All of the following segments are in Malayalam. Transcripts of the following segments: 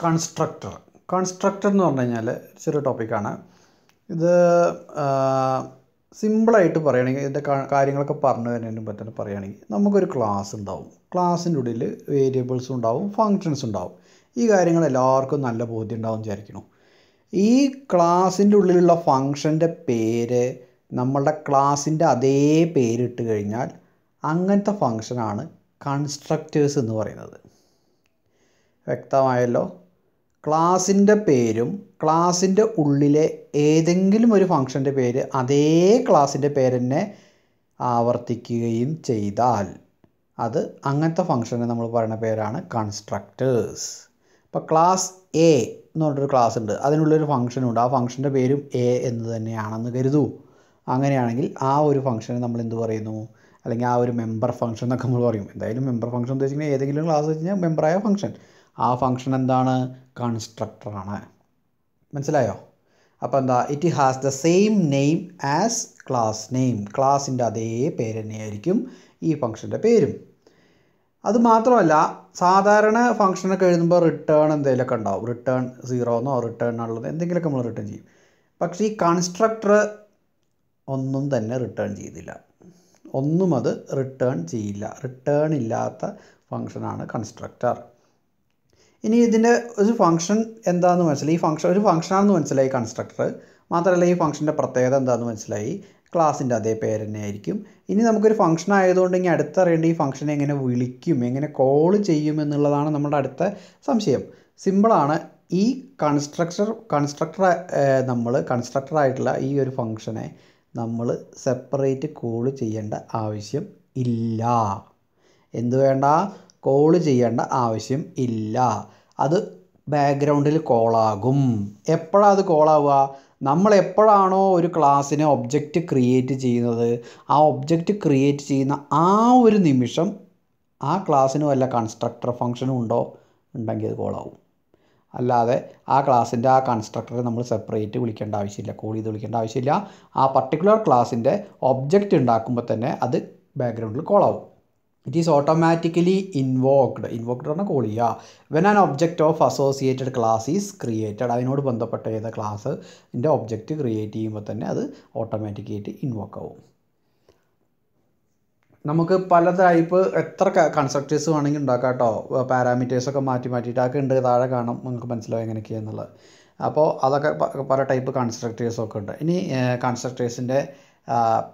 കൺസ്ട്രക്ടർ കൺസ്ട്രക്ടർ എന്ന് പറഞ്ഞു കഴിഞ്ഞാൽ ചെറിയ ടോപ്പിക്കാണ് ഇത് സിമ്പിളായിട്ട് പറയുകയാണെങ്കിൽ ഇതിന്റെ കാര്യങ്ങളൊക്കെ പറഞ്ഞു തരുന്നതിന് പറ്റുന്ന പറയുകയാണെങ്കിൽ നമുക്കൊരു ക്ലാസ് ഉണ്ടാവും. ക്ലാസ്സിന്റെ ഉള്ളിൽ വേരിയബിൾസ് ഉണ്ടാവും ഫങ്ഷൻസ് ഉണ്ടാവും. ഈ കാര്യങ്ങൾ എല്ലാവർക്കും നല്ല ബോധ്യം ഉണ്ടാവും വിചാരിക്കണം ഈ ക്ലാസ്സിന്റെ ഉള്ളിലുള്ള ഫങ്ഷന്റെ പേര് നമ്മളുടെ ക്ലാസ്സിന്റെ അതേ പേരിട്ട് കഴിഞ്ഞാൽ അങ്ങനത്തെ ഫങ്ഷനാണ് കൺസ്ട്രക്റ്റേഴ്സ് എന്ന് പറയുന്നത്. വ്യക്തമായല്ലോ? ക്ലാസ്സിന്റെ പേരും ക്ലാസ്സിന്റെ ഉള്ളിലെ ഏതെങ്കിലും ഒരു ഫങ്ഷന്റെ പേര് അതേ ക്ലാസ്സിന്റെ പേര് തന്നെ ആവർത്തിക്കുകയും ചെയ്താൽ അത് അങ്ങനത്തെ ഫങ്ഷനെ നമ്മൾ പറയുന്ന പേരാണ് കൺസ്ട്രക്ടേഴ്സ്. ഇപ്പോൾ ക്ലാസ് എ എന്ന് പറഞ്ഞൊരു ക്ലാസ് ഉണ്ട് അതിനുള്ളൊരു ഫങ്ഷനുണ്ട് ആ ഫംഗ്ഷന്റെ പേരും എ എന്ന് തന്നെയാണെന്ന് കരുതൂ. അങ്ങനെയാണെങ്കിൽ ആ ഒരു ഫംഗ്ഷനെ നമ്മൾ എന്ത് പറയുന്നു? അല്ലെങ്കിൽ ആ ഒരു മെമ്പർ ഫംഗ്ഷൻ എന്നൊക്കെ നമ്മൾ പറയും. എന്തായാലും മെമ്പർ ഫംഗ്ഷൻ ഉദ്ദേശിക്കുന്നത് ഏതെങ്കിലും ക്ലാസ് വെച്ച് കഴിഞ്ഞാൽ മെമ്പറായ ഫംഗ്ഷൻ. ആ ഫങ്ഷൻ എന്താണ്? കൺസ്ട്രക്ടറാണ് മനസ്സിലായോ? അപ്പോൾ എന്താ? It has the same name as class name ക്ലാസ്സിന്റെ അതേ പേര് തന്നെയായിരിക്കും ഈ ഫങ്ഷന്റെ പേരും. അത് മാത്രമല്ല സാധാരണ ഫങ്ഷനൊക്കെ എഴുതുമ്പോൾ റിട്ടേൺ എന്തെങ്കിലുമൊക്കെ ഉണ്ടാവും. റിട്ടേൺ സീറോ എന്നോ റിട്ടേൺ ഉള്ളത് എന്തെങ്കിലുമൊക്കെ നമ്മൾ റിട്ടേൺ ചെയ്യും. പക്ഷേ ഈ കൺസ്ട്രക്ടർ ഒന്നും തന്നെ റിട്ടേൺ ചെയ്തില്ല. ഒന്നും അത് റിട്ടേൺ ചെയ്യില്ല. റിട്ടേൺ ഇല്ലാത്ത ഫങ്ഷനാണ് കൺസ്ട്രക്ടർ ഇനി ഇതിന്റെ ഒരു ഫംഗ്ഷൻ എന്താണെന്ന് മനസ്സിലായി? ഈ ഫംഗ്ഷൻ ഒരു ഫംഗ്ഷനാണെന്ന് മനസ്സിലായി കൺസ്ട്രക്ടർ മാത്രമല്ല ഈ ഫംഗ്ഷന്റെ പ്രത്യേകത എന്താണെന്ന് മനസ്സിലായി? ക്ലാസ്സിന്റെ അതേ പേര് തന്നെ ആയിരിക്കും. ഇനി നമുക്കൊരു ഫംഗ്ഷൻ ആയതുകൊണ്ട് ഇനി അടുത്തറിയേണ്ട ഈ ഫംഗ്ഷനെ എങ്ങനെ വിളിക്കും എങ്ങനെ കോൾ ചെയ്യും എന്നുള്ളതാണ് നമ്മുടെ അടുത്ത സംശയം. സിമ്പിളാണ് ഈ കൺസ്ട്രക്ടർ കൺസ്ട്രക്ടർ നമ്മൾ കൺസ്ട്രക്ടർ ആയിട്ടുള്ള ഈ ഒരു ഫംഗ്ഷനെ നമ്മൾ സെപ്പറേറ്റ് കോൾ ചെയ്യേണ്ട ആവശ്യം ഇല്ല. എന്ത് വേണ്ട? കോൾ ചെയ്യേണ്ട ആവശ്യം ഇല്ല. അത് ബാക്ക്ഗ്രൗണ്ടിൽ കോളാകും എപ്പോഴാണ് അത് കോളാവുക നമ്മൾ എപ്പോഴാണോ ഒരു ക്ലാസ്സിനെ ഒബ്ജക്റ്റ് ക്രിയേറ്റ് ചെയ്യുന്നത്? ആ ഒബ്ജക്റ്റ് ക്രിയേറ്റ് ചെയ്യുന്ന ആ ഒരു നിമിഷം ആ ക്ലാസ്സിന് വല്ല കൺസ്ട്രക്ടർ ഫങ്ഷനും ഉണ്ടോ? ഉണ്ടെങ്കിൽ അത് കോളാവും അല്ലാതെ ആ ക്ലാസ്സിന്റെ ആ കൺസ്ട്രക്ടറെ നമ്മൾ സെപ്പറേറ്റ് വിളിക്കേണ്ട ആവശ്യമില്ല. കോൾ ചെയ്ത് വിളിക്കേണ്ട ആവശ്യമില്ല. ആ പർട്ടിക്കുലർ ക്ലാസ്സിന്റെ ഒബ്ജക്റ്റ് ഉണ്ടാക്കുമ്പോൾ തന്നെ അത് ബാക്ക്ഗ്രൗണ്ടിൽ കോളാവും it is automatically invoked invoked പറഞ്ഞാൽ കോൾ ചെയ്യുക. When an object of associated class is created അതിനോട് ബന്ധപ്പെട്ട ഏത് ക്ലാസ്സിന്റെ ഒബ്ജക്റ്റ് ക്രിയേറ്റ് ചെയ്യുമ്പോൾ തന്നെ അത് ഓട്ടോമാറ്റിക്കായിട്ട് ഇൻവോക്ക് ആവും. നമുക്ക് പല ടൈപ്പ് എത്ര കൺസ്ട്രക്റ്റേഴ്സ് വേണമെങ്കിൽ ഉണ്ടാക്കാം കേട്ടോ പാരാമീറ്റേഴ്സൊക്കെ മാറ്റി മാറ്റിയിട്ട് അതൊക്കെ ഉണ്ട് താഴെ കാണും നിങ്ങൾക്ക് മനസ്സിലാവും എങ്ങനെയൊക്കെയാണെന്നുള്ളത് അപ്പോൾ അതൊക്കെ പല ടൈപ്പ് കൺസ്ട്രക്റ്റേഴ്സൊക്കെ ഉണ്ട്. ഇനി കൺസ്ട്രക്റ്റേഴ്സിന്റെ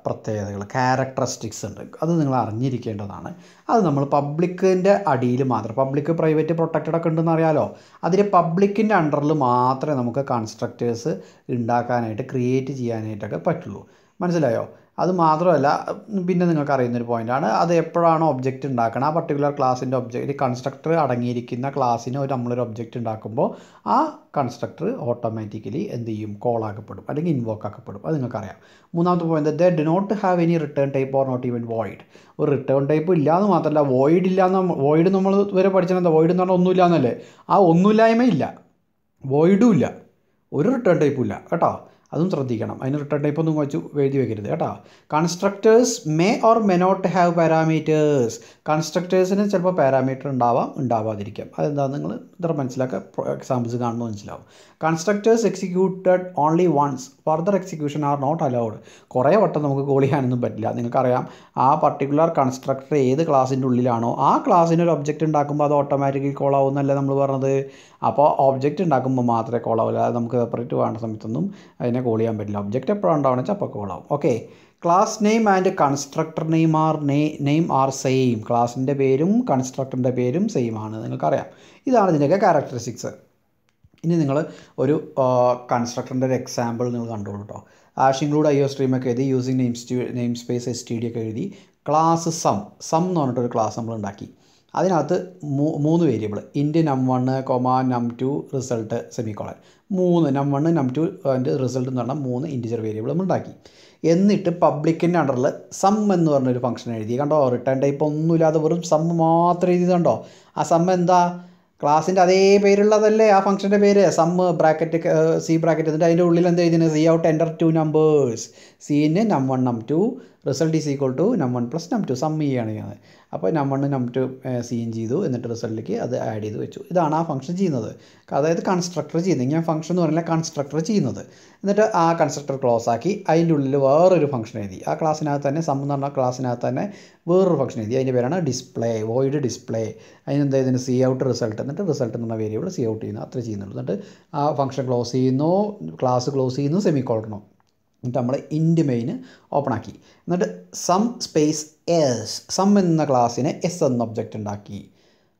പ്രത്യേകതകൾ ക്യാരക്ടറിസ്റ്റിക്സ് ഉണ്ട്. അത് നിങ്ങൾ അറിഞ്ഞിരിക്കേണ്ടതാണ്. അത് നമ്മൾ പബ്ലിക്കിന്റെ അടിയിൽ മാത്രം പബ്ലിക് പ്രൈവറ്റ് പ്രൊട്ടക്റ്റഡ് ഒക്കെ ഉണ്ടെന്ന് അറിയാലോ? അതിൽ പബ്ലിക്കിന്റെ അണ്ടറിൽ മാത്രമേ നമുക്ക് കൺസ്ട്രക്റ്റേഴ്സ് ഉണ്ടാക്കാനായിട്ട് ക്രിയേറ്റ് ചെയ്യാനായിട്ടൊക്കെ പറ്റുള്ളൂ. മനസ്സിലായോ? അത് മാത്രമല്ല പിന്നെ നിങ്ങൾക്ക് അറിയുന്നൊരു പോയിന്റാണ് അത് എപ്പോഴാണ് ഒബ്ജക്റ്റ് ഉണ്ടാക്കണം ആ പർട്ടിക്കുലർ ക്ലാസ്സിന്റെ ഒബ്ജക്റ്റ് കൺസ്ട്രക്ടർ അടങ്ങിയിരിക്കുന്ന ക്ലാസ്സിന് ഒരു നമ്മളൊരു ഒബ്ജക്റ്റ് ഉണ്ടാക്കുമ്പോൾ ആ കൺസ്ട്രക്ടർ ഓട്ടോമാറ്റിക്കലി എന്ത് ചെയ്യും? കോൾ ആക്കപ്പെടും അല്ലെങ്കിൽ ഇൻവോക്ക് ആക്കപ്പെടും. അത് നിങ്ങൾക്കറിയാം. മൂന്നാമത്തെ point the do not have any return type or not even void ഒരു റിട്ടേൺ ടൈപ്പ് ഇല്ല എന്ന് മാത്രമല്ല വോയിഡ് ഇല്ല എന്ന് വോയിഡ് നമ്മൾ വരെ പഠിച്ചത് എന്താ വോയിഡ് എന്ന് പറഞ്ഞാൽ ഒന്നുമില്ല എന്നല്ലേ ആ ഒന്നുമില്ലായ്മ ഇല്ല വോയിഡും ഇല്ല. ഒരു റിട്ടേൺ ടൈപ്പും ഇല്ല. കേട്ടോ? അതും ശ്രദ്ധിക്കണം. അതിന് റിട്ടേൺ ടൈപ്പ് ഒന്നും വെച്ച് എഴുതി വെക്കരുത് കേട്ടോ. Constructors may or may not have parameters കൺസ്ട്രക്ടേഴ്സിന് ചിലപ്പോൾ പാരാമീറ്റർ ഉണ്ടാവാം ഉണ്ടാവാതിരിക്കാം. അതെന്താ നിങ്ങൾ ഇത്ര മനസ്സിലാക്കുക എക്സാമ്പിൾസ് കാണുമ്പോൾ മനസ്സിലാവും. Constructors executed only once further execution are not allowed കുറേ വട്ടം നമുക്ക് കോൾ ചെയ്യാനൊന്നും പറ്റില്ല. നിങ്ങൾക്കറിയാം ആ പർട്ടിക്കുലർ കൺസ്ട്രക്ടർ ഏത് ക്ലാസ്സിന്റെ ഉള്ളിലാണോ ആ ക്ലാസ്സിന് ഒരു ഒബ്ജക്റ്റ് ഉണ്ടാക്കുമ്പോൾ അത് ഓട്ടോമാറ്റിക്കലി കോൾ ആവുമെന്നല്ലേ നമ്മൾ പറഞ്ഞത്? അപ്പോൾ ഒബ്ജക്റ്റ് ഉണ്ടാക്കുമ്പോൾ മാത്രമേ കോൾ ആവില്ല അത് നമുക്ക് സെപ്പറേറ്റ് വേണ്ട സമയത്തൊന്നും അതിനെ കോൾ ചെയ്യാൻ പറ്റില്ല. ഒബ്ജക്റ്റ് എപ്പോഴാണ് ഉണ്ടാവുക വെച്ചാൽ അപ്പോൾ കോൾ ആവും. Okay class name and constructor name are name are same ക്ലാസിന്റെ പേരും കൺസ്ട്രക്ടറിന്റെ പേരും സെയിം ആണ്. നിങ്ങൾക്കറിയാം. ഇതാണ് ഇതിന്റെയൊക്കെ ക്യാരക്ടറിസ്റ്റിക്സ് ഇനി നിങ്ങൾ ഒരു കൺസ്ട്രക്ടറിന്റെ ഒരു എക്സാമ്പിൾ നിങ്ങൾ കണ്ടോളൂ കേട്ടോ ആഷ് ഇൻക്ലൂഡ് ഐ ഒ സ്ട്രീമൊക്കെ എഴുതി യൂസിങ് നെയിം സ്റ്റു namespace S T D ഒക്കെ എഴുതി ക്ലാസ് സം സം എന്ന് പറഞ്ഞിട്ടൊരു ക്ലാസ് നമ്മൾ ഉണ്ടാക്കി. അതിനകത്ത് മൂ മൂന്ന് variable int num one comma num two result semicolon മൂന്ന് നം വണ്ണ് നം ടു അതിന്റെ റിസൾട്ട് എന്ന് പറഞ്ഞാൽ മൂന്ന് ഇന്റിജർ വേരിയബിൾ നമ്മൾ ഉണ്ടാക്കി. എന്നിട്ട് പബ്ലിക്കിന്റെ അണ്ടറിൽ സം എന്ന് പറഞ്ഞൊരു ഫംഗ്ഷൻ എഴുതി. കണ്ടോ റിട്ടേൺ ടൈപ്പ് ഒന്നുമില്ലാതെ വെറും സം മാത്രം എഴുതി കണ്ടോ? ആ സം എന്താ? ക്ലാസ്സിന്റെ അതേ പേരുള്ളതല്ലേ ആ ഫംഗ്ഷന്റെ പേര്? സം ബ്രാക്കറ്റ് സി ബ്രാക്കറ്റ് എന്നിട്ട് അതിന്റെ ഉള്ളിൽ എന്താ എഴുതിയത് C out enter two numbers cin num one num two result is equal to num one plus num two sum ചെയ്യുകയാണ് ചെയ്യുന്നത്. അപ്പോൾ നം വൺ നം ടു സീൻ ചെയ്തു. എന്നിട്ട് റിസൾട്ടിലേക്ക് അത് ആഡ് ചെയ്ത് വെച്ചു. ഇതാണ് ആ ഫംഗ്ഷൻ ചെയ്യുന്നത്. അതായത് കൺസ്ട്രക്ടർ ചെയ്യുന്നത്. ഞാൻ ഫംഗ്ഷൻ എന്ന് പറഞ്ഞാൽ കൺസ്ട്രക്ടർ ചെയ്യുന്നത്. എന്നിട്ട് ആ കൺസ്ട്രക്ടർ ക്ലോസ് ആക്കി അതിന്റെ ഉള്ളിൽ വേറൊരു ഫംഗ്ഷൻ എഴുതി. ആ ക്ലാസ്സിനകത്ത് തന്നെ സം എന്ന് പറഞ്ഞ ക്ലാസ്സിനകത്ത് തന്നെ വേറൊരു ഫംഗ്ഷൻ എഴുതി. അതിന്റെ പേരാണ് ഡിസ്പ്ലേ വോയിഡ് ഡിസ്പ്ലേ അതിനെന്താ ഇതിന് സി ഔട്ട് റിസൾട്ട് എന്നിട്ട് റിസൾട്ട് എന്ന് പറഞ്ഞ വേരിയബിൾ സി ഔട്ട് ചെയ്യുന്നു. അത്ര ചെയ്യുന്നുള്ളൂ. എന്നിട്ട് ആ ഫംഗ്ഷൻ ക്ലോസ് ചെയ്യുന്നു. ക്ലാസ് ക്ലോസ് ചെയ്യുന്നു. സെമി കോളണം എന്നിട്ട് നമ്മൾ ഇൻഡ് മെയിൻ ഓപ്പൺ ആക്കി. എന്നിട്ട് സം സ്പേസ് എസ് സം എന്ന ക്ലാസ്സിനെ എസ് എന്ന ഒബ്ജക്റ്റ് ഉണ്ടാക്കി.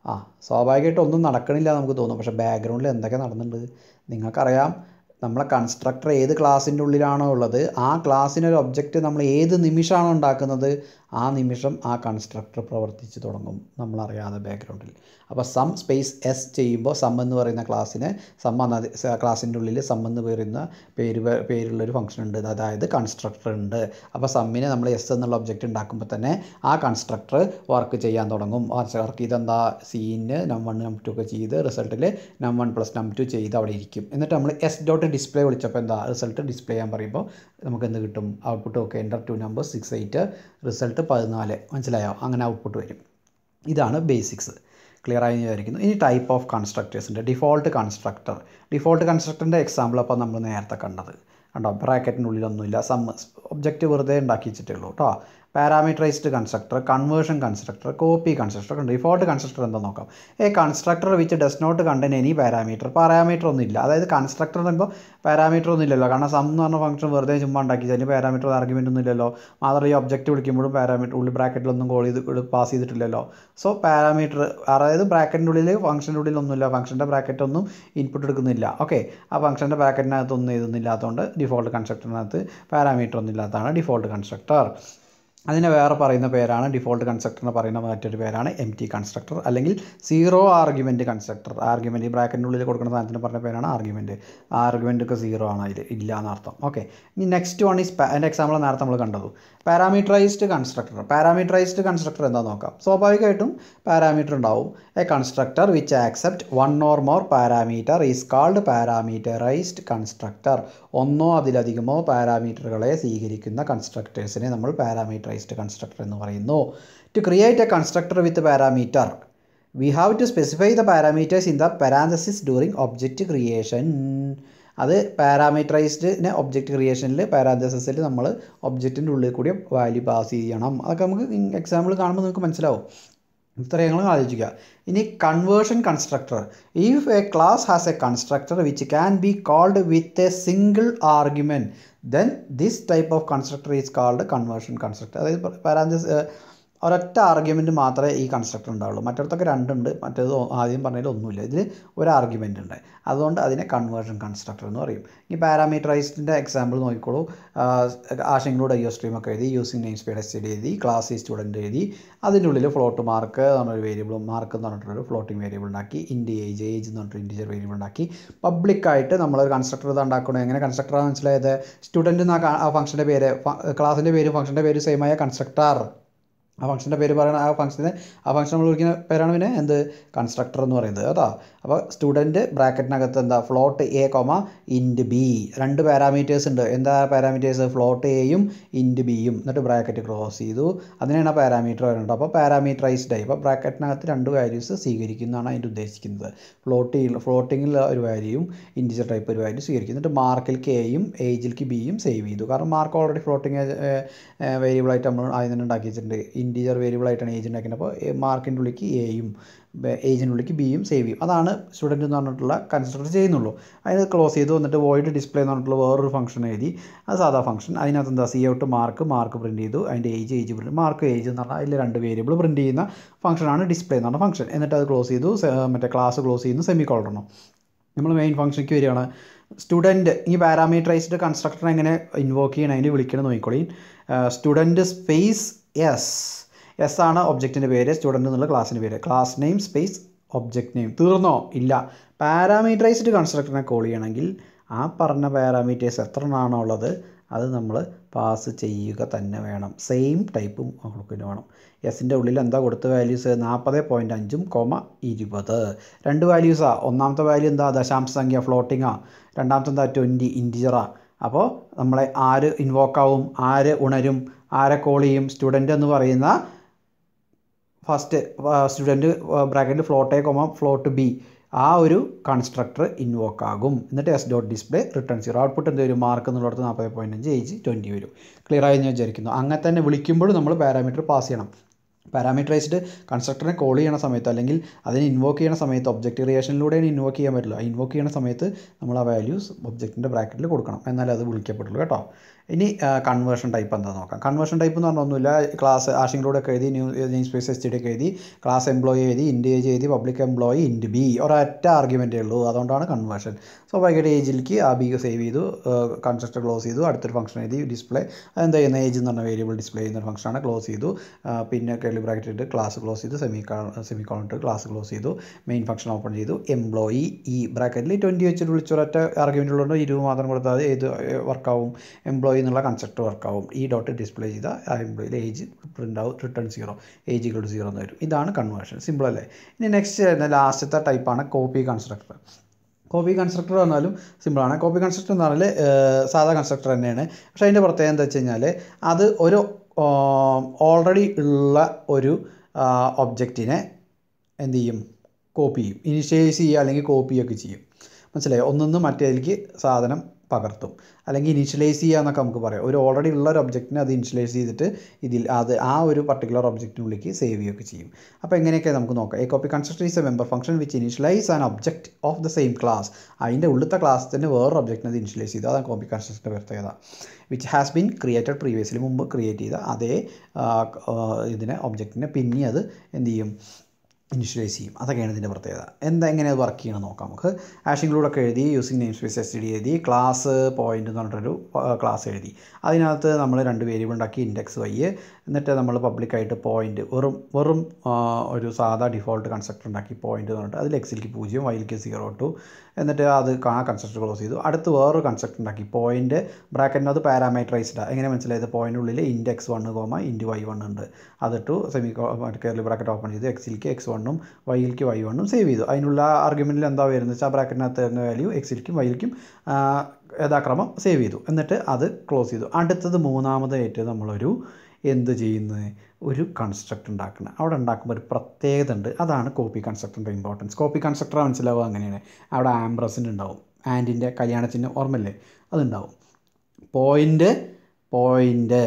ആ സ്വാഭാവികമായിട്ട് ഒന്നും നടക്കണില്ല നമുക്ക് തോന്നും. പക്ഷേ ബാക്ക്ഗ്രൗണ്ടിൽ എന്തൊക്കെ നടന്നിട്ടുണ്ട്? നിങ്ങൾക്കറിയാം നമ്മളെ കൺസ്ട്രക്ടർ ഏത് ക്ലാസ്സിന്റെ ഉള്ളിലാണോ ഉള്ളത്. ആ ക്ലാസ്സിനൊരു ഒബ്ജക്റ്റ് നമ്മൾ ഏത് നിമിഷമാണോ ഉണ്ടാക്കുന്നത് ആ നിമിഷം ആ കൺസ്ട്രക്ടർ പ്രവർത്തിച്ച് തുടങ്ങും നമ്മളറിയാതെ ബാക്ക്ഗ്രൗണ്ടിൽ അപ്പോൾ സം സ്പേസ് എസ് ചെയ്യുമ്പോൾ സം എന്ന് പറയുന്ന ക്ലാസ്സിന് സം എന്ന ക്ലാസ്സിന്റെ ഉള്ളിൽ സം എന്ന് പറയുന്ന പേര് പേരുള്ളൊരു ഫംഗ്ഷൻ ഉണ്ട്. അതായത് കൺസ്ട്രക്ടർ ഉണ്ട്. അപ്പോൾ സമ്മിന് നമ്മൾ എസ് എന്നുള്ള ഒബ്ജക്റ്റ് ഉണ്ടാക്കുമ്പോൾ തന്നെ ആ കൺസ്ട്രക്ടർ വർക്ക് ചെയ്യാൻ തുടങ്ങും. വർക്ക് ഇതെന്താ? Scene num one num to ഒക്കെ ചെയ്ത് റിസൾട്ടിൽ നം വൺ പ്ലസ് നം ടു ചെയ്ത് അവിടെ ഇരിക്കും. എന്നിട്ട് നമ്മൾ എസ് ഡോട്ട് ഡിസ്പ്ലേ വിളിച്ചപ്പോൾ എന്താ? റിസൾട്ട് ഡിസ്പ്ലേ ചെയ്യാൻ പറയുമ്പോൾ നമുക്ക് എന്ത് കിട്ടും? Output okay enter two number six eight result പതിനാല്. മനസ്സിലായോ? അങ്ങനെ ഔട്ട്പുട്ട് വരും. ഇതാണ് ബേസിക്സ് ക്ലിയർ ആയി വിചാരിക്കുന്നു. ഇനി ടൈപ്പ് ഓഫ് കൺസ്ട്രക്ടേഴ്സിന്റെ ഡിഫോൾട്ട് കൺസ്ട്രക്ടർ ഡിഫോൾട്ട് കൺസ്ട്രക്ടറിന്റെ എക്സാമ്പിൾ അപ്പോൾ നമ്മൾ നേരത്തെ കണ്ടത്. കണ്ടോ? ബ്രാക്കറ്റിനുള്ളിലൊന്നുമില്ല സം ഒബ്ജക്റ്റ് വെറുതെ ഉണ്ടാക്കി വെച്ചിട്ടേ ഉള്ളൂ കേട്ടോ. Parameterized constructor conversion constructor copy constructor default constructor എന്താ നോക്കാം? A constructor which does not contain any parameter parameter ഒന്നും ഇല്ല. അതായത് കൺസ്ട്രക്ടർ പറയുമ്പോൾ പാരാമീറ്റർ ഒന്നും ഇല്ലല്ലോ. കാരണം സം എന്ന് പറഞ്ഞ ഫംഗ്ഷൻ വെറുതെ ചുമ്മാ ഉണ്ടാക്കി. അതിന് പാരാമീറ്റർ ആർഗ്യുമെന്റ് ഒന്നും ഇല്ലല്ലോ. മാത്രം ഈ ഒബ്ജക്റ്റ് വിളിക്കുമ്പോഴും പാരാമീറ്റർ ഉള്ളിൽ ബ്രാക്കറ്റിലൊന്നും കോൾ ചെയ്ത് പാസ് ചെയ്തിട്ടില്ലല്ലോ. സോ പാരാമീറ്റർ അതായത് ബ്രാക്കറ്റിന്റെ ഉള്ളിൽ ഫംഗ്ഷന്റെ ഉള്ളിൽ ഒന്നുമില്ല. ഫംഗ്ഷന്റെ ബ്രാക്കറ്റ് ഒന്നും ഇൻപുട്ട് എടുക്കുന്നില്ല. ഓക്കെ ആ ഫംഗ്ഷന്റെ ബ്രാക്കറ്റിനകത്തൊന്നും ഇതൊന്നും ഇല്ലാത്തതുകൊണ്ട് ഡിഫോൾട്ട് കൺസ്ട്രക്ടറിനകത്ത് പാരാമീറ്റർ ഒന്നും ഇല്ലാത്തതാണ് ഡിഫോൾട്ട് കൺസ്ട്രക്ടർ അതിനെ വേറെ പറയുന്ന പേരാണ് ഡിഫോൾട്ട് കൺസ്ട്രക്ടർ എന്ന് പറയുന്ന മറ്റൊരു പേരാണ് എം ടി കൺസ്ട്രക്ടർ അല്ലെങ്കിൽ സീറോ ആർഗ്യുമെന്റ് കൺസ്ട്രക്ടർ ആർഗ്യുമെന്റ് ഈ ബ്രാക്കറ്റിന്റെ ഉള്ളിൽ കൊടുക്കുന്ന സാധനത്തിന് പറഞ്ഞ പേരാണ് ആർഗ്യുമെന്റ് ആർഗ്യുമെന്റ് ഒക്കെ സീറോ ആണ് അതിൽ. ഇല്ല എന്നർത്ഥം ഓക്കെ ഇനി നെക്സ്റ്റ് വൺ ഈസ് എന്റെ എക്സാമ്പിൾ നേരത്തെ നമ്മൾ കണ്ടത്. പാരാമീറ്ററൈസ്ഡ് കൺസ്ട്രക്ടർ പാരാമീറ്ററൈസ്ഡ് കൺസ്ട്രക്ടർ എന്താ നോക്കാം? സ്വാഭാവികമായിട്ടും പാരാമീറ്റർ ഉണ്ടാവും. A constructor which accept one or more parameter is called parameterized constructor ഒന്നോ അതിലധികമോ പാരാമീറ്ററുകളെ സ്വീകരിക്കുന്ന കൺസ്ട്രക്ടേഴ്സിനെ നമ്മൾ പാരാമീറ്ററൈസ്ഡ് കൺസ്ട്രക്ടർ എന്ന് പറയുന്നു. To create a constructor with parameter we have to specify the parameters in the parenthesis during object creation അത് പാരാമീറ്ററൈസ്ഡിനെ ഒബ്ജക്റ്റ് ക്രിയേഷനിൽ പാരാന്തസിൽ നമ്മൾ ഒബ്ജക്റ്റിന്റെ ഉള്ളിൽ കൂടി വാല്യൂ പാസ് ചെയ്യണം. അതൊക്കെ നമുക്ക് എക്സാമ്പിൾ കാണുമ്പോൾ നിങ്ങൾക്ക് മനസ്സിലാവും. ഇത്രയും ഞങ്ങൾ ആലോചിക്കുക. ഇനി conversion constructor if a class has a constructor which can be called with a single argument then this type of constructor is called conversion constructor അതായത് പാരാന്തസ് ഒരൊറ്റ ആർഗ്യുമെന്റ് മാത്രമേ ഈ കൺസ്ട്രക്ടർ ഉണ്ടാവുള്ളൂ. മറ്റിടത്തൊക്കെ രണ്ടുണ്ട് മറ്റേത് ആദ്യം പറഞ്ഞതിൽ ഒന്നുമില്ല. ഇതിൽ ഒരു ആർഗ്യുമെന്റ് ഉണ്ട്. അതുകൊണ്ട് അതിനെ കൺവേർഷൻ കൺസ്ട്രക്ടർ എന്ന് പറയും. ഈ പാരാമീറ്ററൈസ്ഡിന്റെ എക്സാമ്പിൾ നോക്കിക്കോളൂ. ആശയങ്ങളോട് ഐ സ്ട്രീം ഒക്കെ എഴുതി യൂസിങ് നെയിം സ്പീഡ് എസ് എഴുതി ക്ലാസ് ഈ സ്റ്റുഡന്റ് എഴുതി അതിന്റെ ഉള്ളിൽ ഫ്ലോട്ട് മാർക്ക് എന്ന് പറഞ്ഞൊരു വേരിയബിൾ മാർക്ക് എന്ന് പറഞ്ഞിട്ടൊരു ഫ്ലോട്ടിംഗ് വേരിയബിൾ ഉണ്ടാക്കി ഇൻഡി ഏജ് ഏജ് എന്ന് പറഞ്ഞിട്ട് ഇൻഡിജർ വേരിയബിൾ ഉണ്ടാക്കി. പബ്ലിക്കായിട്ട് നമ്മളൊരു കൺസ്ട്രക്ടർ ഇത് ഉണ്ടാക്കണം. എങ്ങനെ കൺസ്ട്രക്ടർ മനസ്സിലായത്? സ്റ്റുഡന്റ് എന്ന ആ ഫംഗ്ഷന്റെ പേര് ക്ലാസിന്റെ പേര് ഫംഗ്ഷന്റെ പേര് സെയിം ആയ കൺസ്ട്രക്ടർ ആ ഫംഗ്ഷന്റെ പേര് പറയണ ആ ഫംഗ്ഷനെ ആ ഫംഗ്ഷൻ നമ്മൾ വിളിക്കുന്ന പേരാണ് പിന്നെ എന്ത്? കൺസ്ട്രക്ടർ എന്ന് പറയുന്നത് കേട്ടോ. അപ്പോൾ സ്റ്റുഡന്റ് ബ്രാക്കറ്റിനകത്ത് എന്താ? Float A comma int B രണ്ട് പാരാമീറ്റേഴ്സ് ഉണ്ട്. എന്താ പാരാമീറ്റേഴ്സ് ഫ്ലോട്ട് എയും ഇന്റ് ബിയും എന്നിട്ട് ബ്രാക്കറ്റ് ക്രോസ് ചെയ്തു. അതിനാണ് പാരാമീറ്റർ വരുന്നത് അപ്പോൾ പാരാമീറ്ററൈസ്ഡ് ആയി. അപ്പോൾ ബ്രാക്കറ്റിനകത്ത് രണ്ട് വാല്യൂസ് സ്വീകരിക്കുന്നതാണ് അതിന്റെ ഉദ്ദേശിക്കുന്നത്. ഫ്ലോട്ടിൽ ഫ്ലോട്ടിങ്ങിൽ ഒരു വാല്യൂയും ഇന്റിജർ ടൈപ്പ് ഒരു വാല്യൂ സ്വീകരിക്കും എന്നിട്ട് മാർക്കിൽ കെയും ഏജിൽക്ക് ബിയും സേവ് ചെയ്തു. കാരണം മാർക്ക് ഓൾറെഡി ഫ്ലോട്ടിങ് വേരിയബിളായിട്ട് നമ്മൾ ആദ്യം തന്നെ ഉണ്ടാക്കി വെച്ചിട്ടുണ്ട്. ഇന്റീജർ വേരിയബിൾ ആയിട്ടാണ് ഏജ് ഉണ്ടാക്കുന്നത് അപ്പോൾ മാർക്കിന്റെ ഉള്ളിക്ക് എയും ഏജിന്റെ ഉള്ളിലേക്ക് ബിയും സേവ് ചെയ്യും. അതാണ് സ്റ്റുഡന്റ് എന്ന് പറഞ്ഞിട്ടുള്ള കൺസിഡർ ചെയ്യുന്നുള്ളൂ. അതിന് ക്ലോസ് ചെയ്ത് വന്നിട്ട് വോയിഡ് ഡിസ്പ്ലേ എന്ന് പറഞ്ഞിട്ടുള്ള വേറൊരു ഫംഗ്ഷൻ എഴുതി അത് സാധാ ഫംഗ്ഷൻ അതിനകത്ത് എന്താ C out mark mark print ചെയ്തു. അതിന്റെ age age print mark age എന്ന് പറഞ്ഞാൽ അതിൽ രണ്ട് വേരിയബിൾ പ്രിന്റ് ചെയ്യുന്ന ഫംഗ്ഷനാണ് ഡിസ്പ്ലേ എന്ന് പറഞ്ഞ ഫംഗ്ഷൻ എന്നിട്ട് അത് ക്ലോസ് ചെയ്തു മറ്റേ ക്ലാസ് ക്ലോസ് ചെയ്യുന്നു സെമി കോളറണം നമ്മൾ മെയിൻ ഫംഗ്ഷനിലേക്ക് വരികയാണ്. സ്റ്റുഡന്റ് ഈ പാരാമീറ്ററൈസ്ഡ് കൺസ്ട്രക്ടർ എങ്ങനെ ഇൻവോക്ക് ചെയ്യണം അതിന് വിളിക്കണം നോക്കിക്കോളീൻ. സ്റ്റുഡന്റ് സ്പേസ് എസ് എസ് ആണ് ഒബ്ജക്റ്റിന്റെ പേര് സ്റ്റുഡന്റ് എന്നുള്ള ക്ലാസ്സിന്റെ പേര്. Class name space object name തീർന്നോ? ഇല്ല. പാരാമീറ്ററൈസ്ഡ് കൺസ്ട്രക്ടറിനെ കോൾ ചെയ്യണമെങ്കിൽ ആ പറഞ്ഞ പാരാമീറ്റേഴ്സ് എത്ര എണ്ണമാണോ ഉള്ളത് അത് നമ്മൾ പാസ് ചെയ്യുക തന്നെ വേണം. സെയിം ടൈപ്പും കൊടുക്കുന്ന വേണം. എസിന്റെ ഉള്ളിൽ എന്താ കൊടുത്ത വാല്യൂസ് നാൽപ്പത് പോയിന്റ് അഞ്ചും കോമ ഇരുപത്. രണ്ട് വാല്യൂസാണ് ഒന്നാമത്തെ വാല്യൂ എന്താ? ദശാംശ സംഖ്യ ഫ്ലോട്ടിങ്ങാണ് രണ്ടാമത്തെ എന്താ? ട്വന്റി ഇന്റിജറാ അപ്പോൾ നമ്മളെ ആര് ഇൻവോക്കാവും ആര് ഉണരും ആരെ കോൾ ചെയ്യും സ്റ്റുഡന്റ് എന്ന് പറയുന്ന ഫസ്റ്റ് സ്റ്റുഡന്റ് ബ്രാക്കറ്റിൽ ഫ്ലോട്ട് കോമ ഫ്ലോട്ട് ബി ആ ഒരു കൺസ്ട്രക്ടർ ഇൻവോക്ക് ആകും. എന്നിട്ട് S dot display return zero output എന്ത് വരും? മാർക്ക് എന്നുള്ളിടത്ത് നാൽപ്പത് പോയിന്റ് അഞ്ച് ഏജ് ട്വന്റി വരും. ക്ലിയർ ആയി എന്ന് വിചാരിക്കുന്നു. അങ്ങനെ തന്നെ വിളിക്കുമ്പോഴും നമ്മൾ പാരാമീറ്റർ പാസ് ചെയ്യണം. പാരാമീറ്ററൈസ്ഡ് കൺസ്ട്രക്ടറിനെ കോൾ ചെയ്യണ സമയത്ത് അല്ലെങ്കിൽ അതിനെ ഇൻവോക്ക് ചെയ്യണ സമയത്ത് ഒബ്ജക്റ്റ് ക്രിയേഷനിലൂടെയാണ് ഇൻവോക്ക് ചെയ്യാൻ പറ്റുള്ളൂ. ആ ഇൻവോക്ക് ചെയ്യണ സമയത്ത് നമ്മൾ ആ വാല്യൂസ് ഒബ്ജക്റ്റിന്റെ ബ്രാക്കറ്റിൽ കൊടുക്കണം. എന്നാലേ അത് വിളിക്കപ്പെട്ടുള്ളൂ കേട്ടോ. ഇനി കൺവേർഷൻ ടൈപ്പ് എന്താ നോക്കാം. കൺവേർഷൻ ടൈപ്പ് എന്ന് പറഞ്ഞാൽ ഒന്നുമില്ല ക്ലാസ് ഒക്കെ എഴുതി ന്യൂ ന്യൂസ് സ്പേസ് എസ് ടിയുടെ എഴുതി ക്ലാസ് എംപ്ലോയി എഴുതി ഇൻഡ് ഏജ് എഴുതി പബ്ലിക് എംപ്ലോയി ഇൻഡ് ബി ഒരൊറ്റ ആർഗ്യുമെന്റേ ഉള്ളൂ. അതുകൊണ്ടാണ് കൺവേർഷൻ സ്വാഭാവികമായിട്ട് ഏജിലേക്ക് ആ ബി സേവ് ചെയ്തു കൺസ്ട്രക്ടർ ക്ലോസ് ചെയ്തു അടുത്തൊരു ഫംഗ്ഷൻ എഴുതി ഡിസ്പ്ലേ എന്താ ചെയ്യുന്ന? ഏജ് എന്ന് പറഞ്ഞ വേരിയബിൾ ഡിസ്പ്ലേ ചെയ്യുന്ന ഒരു ഫംഗ്ഷനാണ് ക്ലോസ് ചെയ്തു. പിന്നെ കേളി ബ്രാക്കറ്റ് ഇട്ട് ക്ലാസ് ക്ലോസ് ചെയ്തു സെമി സെമി കോണിട്ട് ക്ലാസ് ക്ലോസ് ചെയ്തു മെയിൻ ഫംഗ്ഷൻ ഓപ്പൺ ചെയ്തു എംപ്ലോയി ഈ ബ്രാക്കറ്റിൽ ട്വന്റി വെച്ചിട്ട് വിളിച്ചൊരൊറ്റ ആർഗ്യുമെന്റ് ഉള്ളതുകൊണ്ട് ഇരുപത് മാത്രം കൊടുത്താൽ ഏത് വർക്കാവും എംപ്ലോയി എന്നുള്ള കൺസെപ്റ്റ് വർക്കാവും ഈ ഡോട്ട് ഡിസ്പ്ലേ ചെയ്ത ആ എംപ്ലോയിൽ ഏജ് പ്രിന്റ് ആവും return zero age equal zero എന്ന് വരും. ഇതാണ് കൺവേർഷൻ സിമ്പിൾ അല്ലേ? ഇനി നെക്സ്റ്റ് വരുന്ന ലാസ്റ്റത്തെ ടൈപ്പാണ് കോപ്പി കൺസ്ട്രക്ടർ കോപ്പി കൺസ്ട്രക്ടർ പറഞ്ഞാലും സിമ്പിളാണ് കോപ്പി കൺസ്ട്രക്ടർ എന്ന് പറഞ്ഞാൽ സാധാ കൺസ്ട്രക്ടർ തന്നെയാണ്. പക്ഷേ അതിന്റെ പ്രത്യേകത എന്താ വെച്ച് കഴിഞ്ഞാൽ അത് ഒരു ഓൾറെഡി ഉള്ള ഒരു ഒബ്ജക്റ്റിനെ എന്ത് ചെയ്യും? കോപ്പി ചെയ്യും. ഇനിഷ്യലൈസ് ചെയ്യുക അല്ലെങ്കിൽ കോപ്പിയൊക്കെ ചെയ്യും. മനസ്സിലായി? ഒന്നൊന്ന് മറ്റേതിലേക്ക് സാധനം പകർത്തും. അല്ലെങ്കിൽ ഇനിഷ്യലൈസ് ചെയ്യുക എന്നൊക്കെ നമുക്ക് പറയാം. ഒരു ഓൾറെഡി ഉള്ള ഒരു ഒബ്ജക്റ്റിനെ അത് ഇനിഷ്യലൈസ് ചെയ്തിട്ട് ഇതിൽ അത് ആ ഒരു പർട്ടിക്കുലർ ഒബ്ജക്റ്റിനുള്ളിലേക്ക് സേവ് ചെയ്യുകയൊക്കെ ചെയ്യും. അപ്പോൾ എങ്ങനെയൊക്കെ നമുക്ക് നോക്കാം. A copy construct is a member function which initialise an object of the same class അതിന്റെ ഉള്ളത്തെ ക്ലാസ് തന്നെ വേറൊരു ഒബ്ജക്റ്റിനെ അത് ഇനിഷ്യലൈസ് ചെയ്തു. അതാണ് കോപ്പി കൺസ്ട്രക്ഷന്റെ പ്രത്യേകത. Which has been created previously മുമ്പ് ക്രിയേറ്റ് ചെയ്ത അതേ ഇതിനെ ഒബ്ജക്റ്റിനെ പിന്നെ അത് എന്ത് ചെയ്യും? ഇനിഷ്യലൈസ് ചെയ്യും. അതൊക്കെയാണ് ഇതിന്റെ പ്രത്യേകത. എന്താ എങ്ങനെ അത് വർക്ക് ചെയ്യണം നോക്കാം നമുക്ക്. ആഷ് ഇൻക്ലൂഡൊക്കെ എഴുതി using namespace S D എഴുതി ക്ലാസ് പോയിന്റ് എന്ന് പറഞ്ഞിട്ടൊരു ക്ലാസ് എഴുതി. അതിനകത്ത് നമ്മൾ രണ്ട് വേരിയബിൾ ഉണ്ടാക്കി ഇൻഡെക്സ് വൈ എന്നിട്ട് നമ്മൾ പബ്ലിക്കായിട്ട് പോയിന്റ് വെറും വെറും ഒരു സാധാ ഡിഫോൾട്ട് കൺസ്ട്രക്ടർ ഉണ്ടാക്കി പോയിന്റ് എന്ന് പറഞ്ഞിട്ട് അതിൽ എക്സിലേക്ക് പൂജ്യം വൈയിലേക്ക് സീറോ ടു എന്നിട്ട് അത് ആ കൺസ്ട്രക്ടർ ക്ലോസ് ചെയ്തു. അടുത്ത് വേറൊരു കൺസ്ട്രക്ടർ ഉണ്ടാക്കി പോയിന്റ് ബ്രാക്കറ്റിനകത്ത് പാരാമീറ്ററൈസ്ഡ് എങ്ങനെ മനസ്സിലായത്? പോയിന്റ് ഉള്ളിൽ ഇൻഡെക്സ് വൺ കോമ ഇൻഡ് വൈ വൺ ഉണ്ട്. അതിട്ടു സെമി കയറി ബ്രാക്കറ്റ് ഓപ്പൺ ചെയ്ത് എക്സിലേക്ക് എക്സ് വണ്ണും വൈയിലേക്ക് വൈ വണ്ണും സേവ് ചെയ്തു. അതിനുള്ള ആർഗ്യുമെന്റിൽ എന്താ വരുന്നത് വെച്ചാൽ ബ്രാക്കറ്റിനകത്ത് വരുന്ന വാല്യൂ എക്സിലേക്കും വൈയിലേക്കും യഥാക്രമം സേവ് ചെയ്തു. എന്നിട്ട് അത് ക്ലോസ് ചെയ്തു. അടുത്തത് മൂന്നാമതായിട്ട് നമ്മളൊരു എന്ത് ചെയ്യുന്നത് ഒരു കൺസ്ട്രക്റ്റ് ഉണ്ടാക്കണം അവിടെ ഉണ്ടാക്കുമ്പോൾ ഒരു പ്രത്യേകത ഉണ്ട്. അതാണ് കോപ്പി കൺസ്ട്രക്ടറിന്റെ ഇമ്പോർട്ടൻസ് കോപ്പി കൺസ്ട്രക്ടർ മനസ്സിലാവുക അങ്ങനെയാണ്. അവിടെ ആംബ്രസിന്റെ ഉണ്ടാവും. ആന്റിന്റെ കല്യാണത്തിന്റെ ഓർമ്മയില്ലേ? അതുണ്ടാവും point point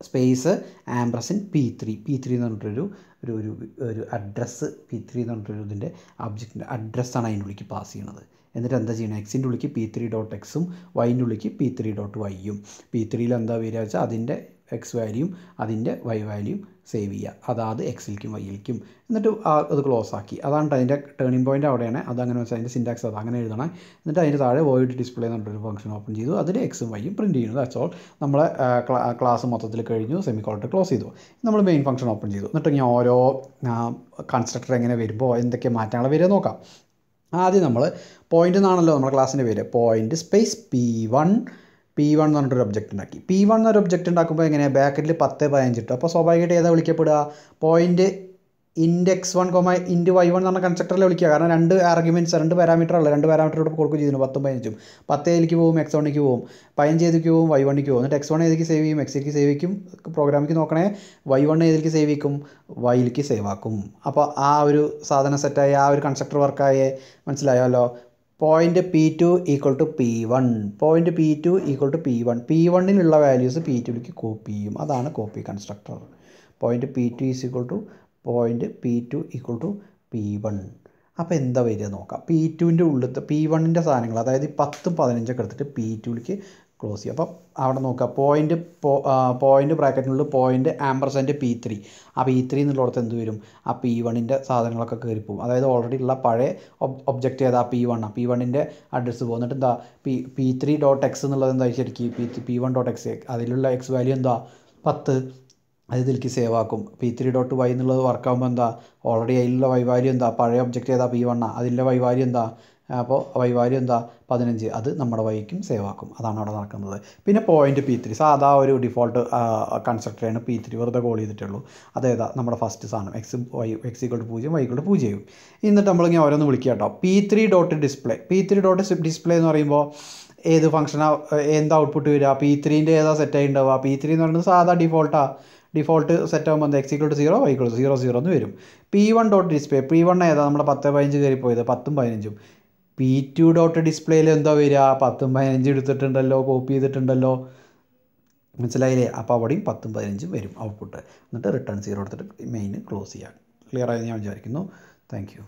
space ampersand P three P three എന്ന് പറഞ്ഞിട്ടൊരു ഒരു ഒരു ഒരു അഡ്രസ്സ് പി ത്രീ എന്ന് പറഞ്ഞിട്ടൊരു ഇതിന്റെ ഒബ്ജക്റ്റിന്റെ അഡ്രസ്സാണ് അതിന്റെ ഉള്ളിലേക്ക് പാസ് ചെയ്യുന്നത് എന്നിട്ട് എന്താ ചെയ്യണം? എക്സിന്റെ ഉള്ളിലേക്ക് പി ത്രീ ഡോട്ട് എക്സും വൈന്റെ ഉള്ളിലേക്ക് പി ത്രീ ഡോട്ട് വൈയും പി ത്രീയിൽ എന്താ വരിക വെച്ചാൽ അതിന്റെ എക്സ് വാല്യൂം അതിന്റെ വൈ വാല്യൂം സേവ് ചെയ്യുക. അതാത് എക്സിലേക്കും വൈയിലേക്കും എന്നിട്ട് അത് ക്ലോസ് ആക്കി. അതാണ് അതിന്റെ ടേണിംഗ് പോയിന്റ് അവിടെയാണ്. അതങ്ങനെ വെച്ചാൽ അതിന്റെ സിന്റാക്സ് അത് അങ്ങനെ എഴുതണം. എന്നിട്ട് അതിന്റെ താഴെ വോയിഡ് ഡിസ്പ്ലേ എന്ന് പറഞ്ഞൊരു ഫംഗ്ഷൻ ഓപ്പൺ ചെയ്തു. അതിൽ എക്സും വൈയും പ്രിന്റ് ചെയ്യുന്നു. ദാറ്റ്സ് ഓൾ നമ്മളെ ക്ലാസ് മൊത്തത്തിൽ കഴിഞ്ഞു. സെമി കോൾട്ട് ക്ലോസ് ചെയ്തു. നമ്മൾ മെയിൻ ഫംഗ്ഷൻ ഓപ്പൺ ചെയ്തു. എന്നിട്ട് ഞാൻ ഓരോ കൺസ്ട്രക്ടർ എങ്ങനെ വരുമ്പോൾ എന്തൊക്കെ മാറ്റങ്ങൾ വരിക നോക്കാം. ആദ്യം നമ്മൾ പോയിന്റ് എന്നാണല്ലോ നമ്മുടെ ക്ലാസ്സിന്റെ പേര്. Point space P one P one എന്ന് പറഞ്ഞിട്ടൊരു ഒബ്ജക്റ്റ് ഉണ്ടാക്കി. പി വൺ എന്നൊരു ഒബ്ജക്റ്റ് ഉണ്ടാക്കുമ്പോൾ എങ്ങനെയാണ് ബാക്കറ്റിൽ പത്ത് പതിനഞ്ച് ഇട്ടു. അപ്പോൾ സ്വാഭാവികമായിട്ട് ഏതാ വിളിക്കപ്പെടുക? Point index one comma int Y one എന്ന് പറഞ്ഞ കൺസ്ട്രക്ടറിൽ വിളിക്കുക. കാരണം രണ്ട് ആർഗ്യുമെന്റ്സ് രണ്ട് പാരാമീറ്റർ ഉള്ളത് രണ്ട് പാരാമീറ്ററോട് കൊടുക്കുകയും ചെയ്യുന്നു പത്തും പതിനഞ്ചും. പത്ത് ഏതിലേക്ക് പോകും എക്സ് വണ്ണിക്ക് പോകും പതിനഞ്ച് ഏതിലേക്ക് പോകും വൈ വണ്ണിക്ക് പോകും എന്നിട്ട് എക്സ് വൺ ഏതിലേക്ക് സേവ് ചെയ്യും? എക്സിലേക്ക് സേവ് ചെയ്യും. പ്രോഗ്രാമിലേക്ക് നോക്കണേ. വൈ വൺ ഏതിലേക്ക് സേവ് ചെയ്യും? വൈയിലേക്ക് സേവ് ആക്കും. അപ്പോൾ ആ ഒരു സാധന സെറ്റായി ആ ഒരു കൺസ്ട്രക്ടർ വർക്കായേ മനസ്സിലായല്ലോ. Point P two equal to P one point P two equal to P one P വണ്ണിലുള്ള values P ടുവിലേക്ക് കോപ്പി ചെയ്യും. അതാണ് copy constructor point P two is equal to point P two equal to P one അപ്പോൾ എന്താ വരിക നോക്കാം. പി ടുവിന്റെ ഉള്ളിലത്തെ പി വണ്ണിന്റെ സാധനങ്ങൾ അതായത് പത്തും പതിനഞ്ചൊക്കെ എടുത്തിട്ട് പി ടുവിലേക്ക് ക്ലോസ് ചെയ്യും അപ്പം അവിടെ നോക്കുക. പോയിന്റ് പോയിന്റ് ബ്രാക്കറ്റിനുള്ളിൽ പോയിന്റ് ആംബർസെന്റ് പി ത്രീ ആ പി ത്രീ എന്നുള്ളിടത്ത് എന്ത് വരും? ആ പി വണ്ണിന്റെ സാധനങ്ങളൊക്കെ കയറിപ്പോവും അതായത് ഓൾറെഡി ഉള്ള പഴയ ഒബ്ജക്റ്റ് ഏതാ? പി വൺ ആ. പി വണ്ണിന്റെ അഡ്രസ്സ് പോകും എന്നിട്ട് എന്താ? P P three dot X എന്നുള്ളത് എന്താ ശരിക്കും? P P one dot X അതിലുള്ള എക്സ് വാല്യൂ എന്താ? പത്ത്. അത് ഇതിലേക്ക് സേവ് ആക്കും. പി ത്രീ ഡോട്ട് വൈ എന്നുള്ളത് വർക്കാകുമ്പോൾ എന്താ? ഓൾറെഡി അതിലുള്ള വൈ വാല്യൂ എന്താ? പഴയ ഒബ്ജക്റ്റ് ഏതാ? പി വണ്ണാ അതിന്റെ വൈ വാല്യൂ എന്താ? അപ്പോൾ വൈ വാല്യൂ എന്താ? പതിനഞ്ച്. അത് നമ്മുടെ വൈക്കും സേവ് ആക്കും അതാണ് അവിടെ നടക്കുന്നത്. പിന്നെ പോയിന്റ് പി ത്രീ സാധാ ഒരു ഡിഫോൾട്ട് കൺസ്ട്രക്ടറാണ് പി ത്രീ വെറുതെ കോൾ ചെയ്തിട്ടുള്ളൂ അതേതാ? നമ്മുടെ ഫസ്റ്റ് സാധനം. X Y X equal to പൂജ്യം വൈ ഈക്വൾ ടു പൂജ്യം എന്നിട്ട് നമ്മളിങ്ങനെ ഓരോന്ന് വിളിക്കുക കേട്ടോ. P three dot display P three dot display എന്ന് പറയുമ്പോൾ ഏത് ഫംഗ്ഷനാ എന്താ ഔട്ട്പുട്ട് വരിക? പി ത്രീന്റെ ഏതാ സെറ്റ് ആയി ഉണ്ടാവുക? പി ത്രീ എന്ന് പറയുന്നത് സാധാ ഡിഫോൾട്ടാണ് ഡിഫോൾട്ട് സെറ്റ് ആകുമ്പോൾ എന്താ? X equal zero Y equal zero zero എന്ന് വരും. P one dot display P one ഏതാ? നമ്മുടെ പത്ത് പതിനഞ്ച് കയറി പോയത് പത്തും പതിനഞ്ചും. പി ടു ഡോട്ട് ഡിസ്പ്ലേയിൽ എന്താ വരിക? പത്തും പതിനഞ്ചും എടുത്തിട്ടുണ്ടല്ലോ കോപ്പി ചെയ്തിട്ടുണ്ടല്ലോ. മനസ്സിലായില്ലേ? അപ്പോൾ അവിടെയും പത്തും പതിനഞ്ചും വരും ഔട്ട്പുട്ട് എന്നിട്ട് റിട്ടേൺ സീറോ എടുത്തിട്ട് മെയിൻ ക്ലോസ് ചെയ്യാം. ക്ലിയർ ആയി ഞാൻ വിചാരിക്കുന്നു. Thank you